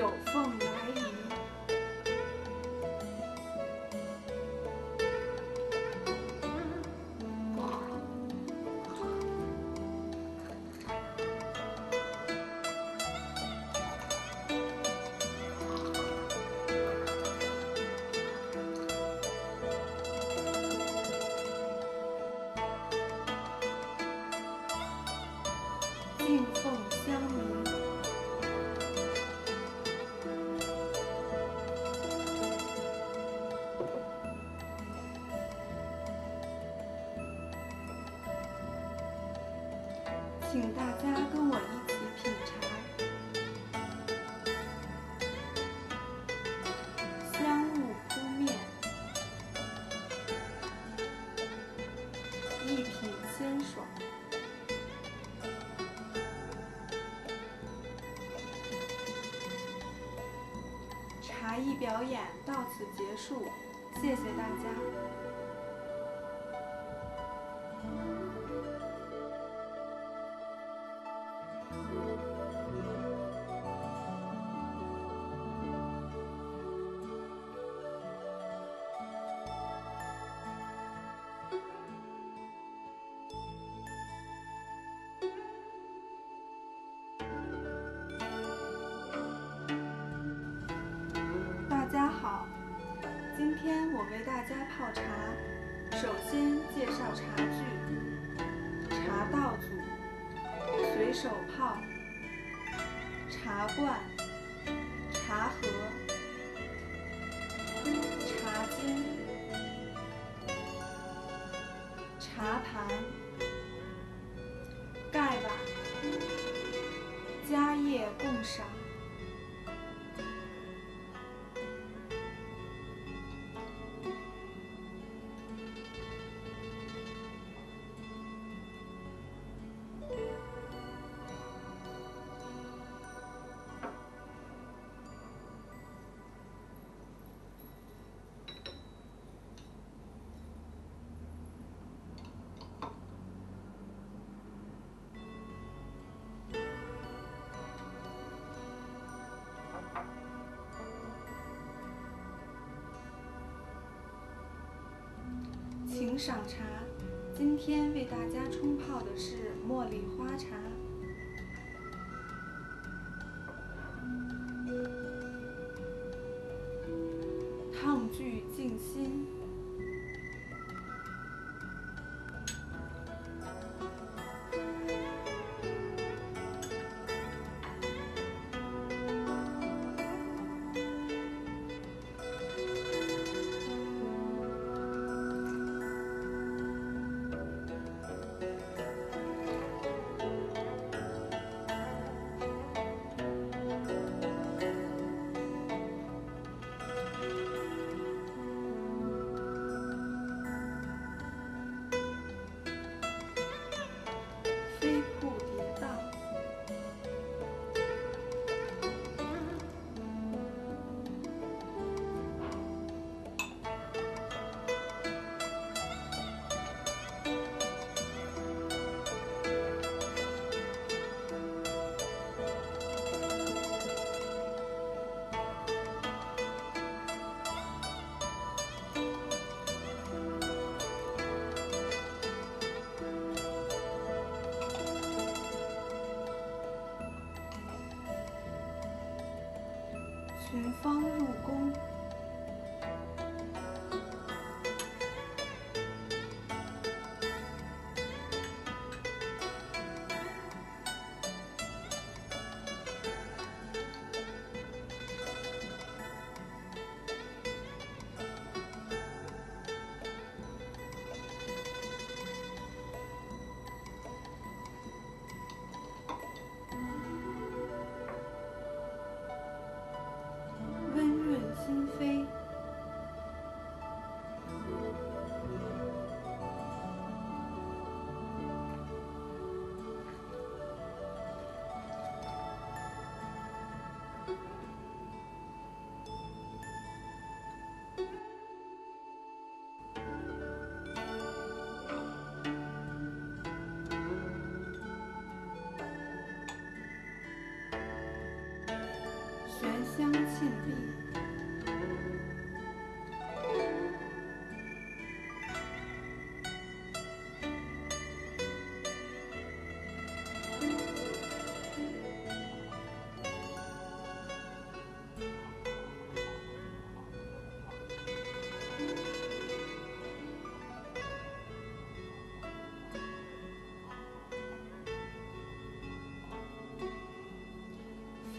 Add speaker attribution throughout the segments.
Speaker 1: 有凤来请大家跟我一起品茶。香雾扑面，一品鲜爽。茶艺表演到此结束，谢谢大家。我为大家泡茶。首先介绍茶具：茶道组、随手泡、茶罐、茶盒、茶巾、请赏茶，今天为大家冲泡的是茉莉花茶。抗拒静心，群芳入宫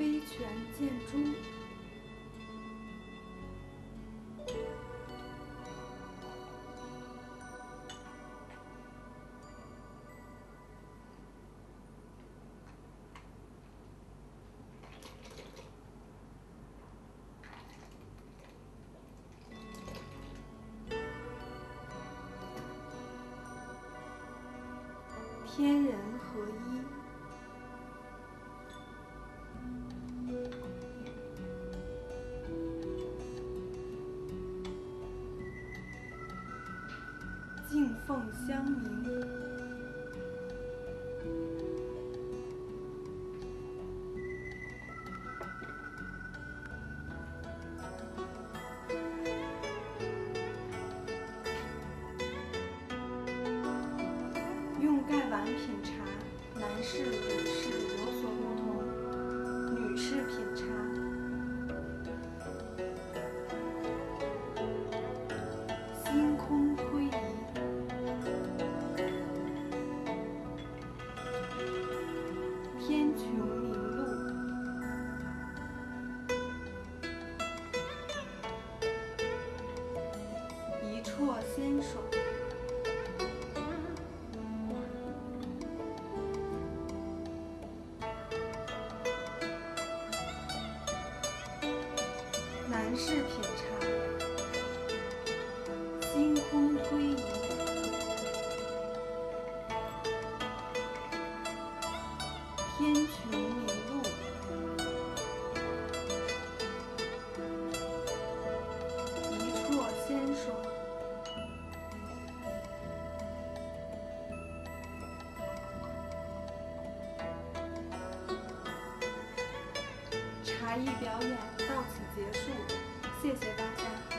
Speaker 1: 飞泉见珠。天人合一，敬奉乡民，用盖碗品茶，男士、男士品茶，星空推移，天穹明露，一啜先爽。茶艺表演到此结束，谢谢大家。